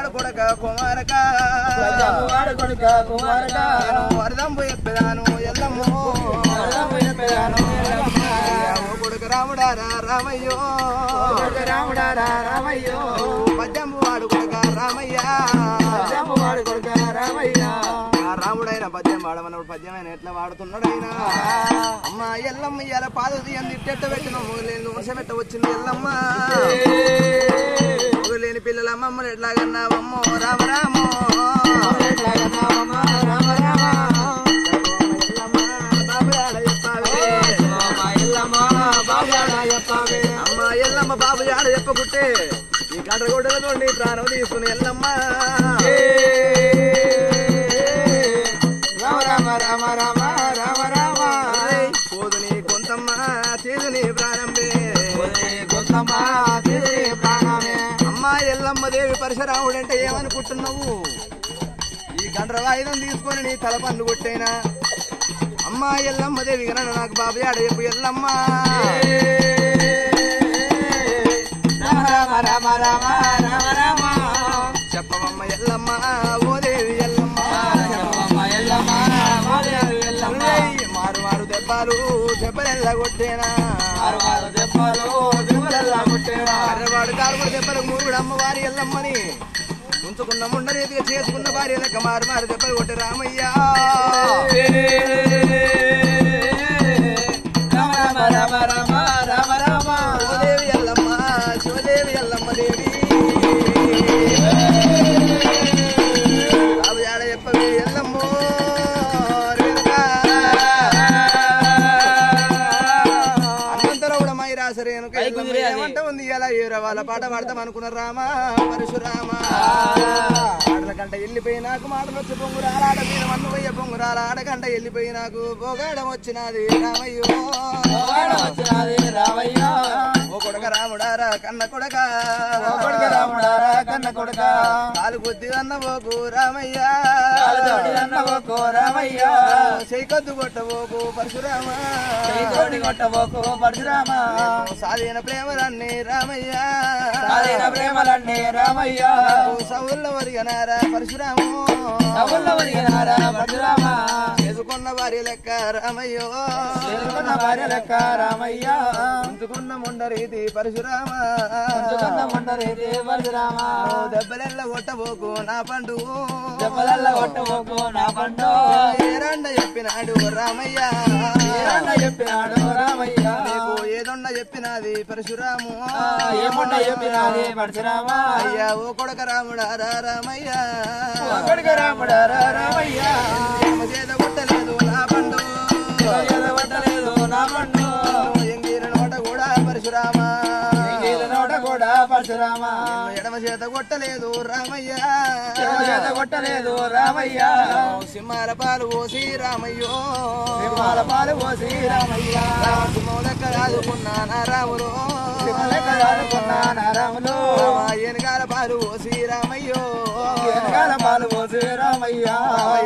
వాడు కొడక కుమారక. వాడు కొడుక కుమారక. నేను వరదంబు చెప్పేదాను ఎల్లమ్మో. ఓ కొడుక రాముడారా రామయ్యో. రాముడారా రామయ్యో. పద్యంబు వాడు కొడుక రామయ్య. వాడు కొడుక రామయ్య. రాముడైన పద్యం వాడమన్నప్పుడు పద్యమైన ఎట్లా వాడుతున్నాడు ఆయన? అమ్మ ఎల్లమ్మ ఇవాళ పాదతి అంది ఇట్టెట్ట పెట్టిన మొగలేని వర్ష పెట్ట వచ్చింది ఎల్లమ్మ. మొగలేని పిల్లల అమ్మమ్మలు ఎట్లాగన్నావమ్మో రామ రామో రామ. రామ ఎల్లమ్మ బాబు ఆడ అమ్మ ఎల్లమ్మ బాబు ఆడ చెప్పకుంటే ఈ కడ్రగొడ్డలతో ప్రాణం తీసుకుని ఎల్లమ్మ. ఎల్లమ్మదేవి ఎల్లమ్మ దేవి పరశురాముడంటే ఏమనుకుంటున్నావు? ఈ గండ్ర వాయిదం తీసుకొని నీ తల పన్ను కొట్టైనా? అమ్మా ఎల్లమ్మదేవి దేవి నాకు బాబాయ్ ఆడ ఎల్లమ్మ. రామ రామ రామ రామ రామ. చెప్పవమ్మ ఎల్లమ్మ. దెబ్బలు దెబ్బలెల్ల కొట్టేనా? దెబ్బలు దిగులల్లా కొట్టేవా అర్రవాడు కాలువడు దెబ్బలకు మూడు అమ్మవారి ఎల్లమ్మని. ఉంచుకున్న ముండరీతిగా చేసుకున్న భార్య లెక్క మారు మారు దెబ్బలు కొట్టి రామయ్యా. ఏమంట ఉంది ఏర వాళ్ళ పాట పాడతాం అనుకున్న రామ? పరశురామ? ఆటల కంట వెళ్ళిపోయి నాకు మాటలు వచ్చి పొంగురాల ఆడ మీద మన్ను పోయే పొంగురాల ఆడకంట వెళ్ళిపోయి నాకు పోగాడం వచ్చినది రామయ్యో రామయ్య. ఓ కొడక రాముడారా కన్న కొడక. ఓ కొడుక రాముడారా కన్న కొడుక. కాలు కొద్ది అన్న పోకు రామయ్య. కాలుతోటి అన్నవోకు రామయ్య. చేకొద్దు కొట్టబోకు పరశురామ. చేతోటి కొట్టబోకు పరశురామ. సాధీన ప్రేమలన్నీ రామయ్య. సాధిన ప్రేమలన్నీ రామయ్య. సౌల్ల వరిగనారా పరశురాము. సవుల్ల వరిగినారా లెక్క రామయ్యో భార్య లెక్క రామయ్య ఉంచుకున్న ముండరీతి పరశురామ. మండరేది పరశురామ దెబ్బలెల్ల కొట్టబోకు నా పండు. దెబ్బలల్ల కొట్టబోకు నా పండు. ఏరండ చెప్పినాడు రామయ్య. ఏరన్న చెప్పినాడు రామయ్య. ఏదొండ చెప్పినది పరశురాము. ఏముండ చెప్పినాది పరశురామ. అయ్యా ఓ కొడక రాముడారా రామయ్య. కొడుక రాముడారా రామయ్య. కూడా పరశురామ. ఎడమ చేత కొట్టలేదు రామయ్య. ఎడమ చేత కొట్టలేదు రామయ్య. సింహాల పాలు పోసి రామయ్యో. సింహాల పాలు పోసి రామయ్య. సింహలెక్క రాదుకున్నా రాములు సింహలెక్క రాదుకున్నా నా రాములు ఎనకాల పాలు పోసి రామయ్యో. వెనకాల పాలు పోసి రామయ్య.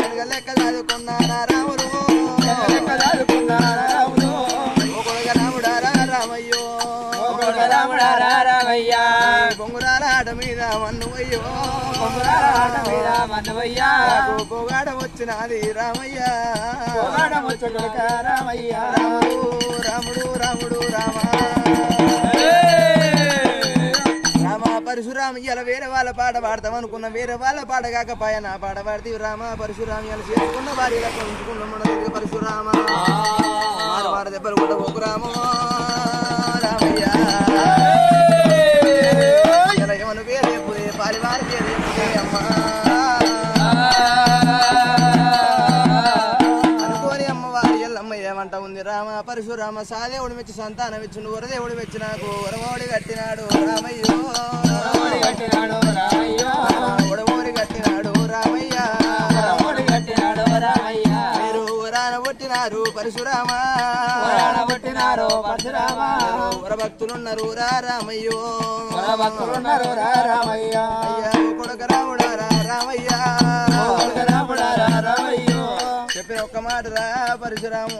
ఎనక లెక్క చదువుకున్నా రాములు లెక్క రాదుకున్నా మీద మన్ను అయ్యో కొమ్ములాల ఆట మీద మన్నవయ్య పొగాడ వచ్చినది రామయ్య. పోరాటం వచ్చి కొడుక రామయ్య. రాముడు రాముడు రామ. రామ పరశురామ వేరే వాళ్ళ పాట పాడతాం అనుకున్న వేరే వాళ్ళ పాట కాకపోయా నా పాట పాడితే రామ పరశురామ ఇవాళ చేసుకున్న వారి ఉంచుకున్న పరశురామ. పాట దెబ్బలు కూడా పోకు పరశురామ సాదేవుడు మెచ్చి సంతానం ఇచ్చును వరదేవుడు మెచ్చి నాకు. వరమోడి కట్టినాడు రామయ్యో. రాముడి కట్టినాడు రామయ్య. వడమోడి కట్టినాడు రామయ్య. రాముడి కట్టినాడు రామయ్య. మీరు వరాన పుట్టినారు పరశురామ. పుట్టినారు పరశురామ. వరభక్తులున్నారు రా రామయ్యో. భక్తులున్నారు రా రామయ్య. అయ్యా కొడక రాముడా పరశురాము